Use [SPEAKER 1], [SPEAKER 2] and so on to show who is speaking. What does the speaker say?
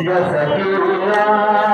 [SPEAKER 1] يا سكين يا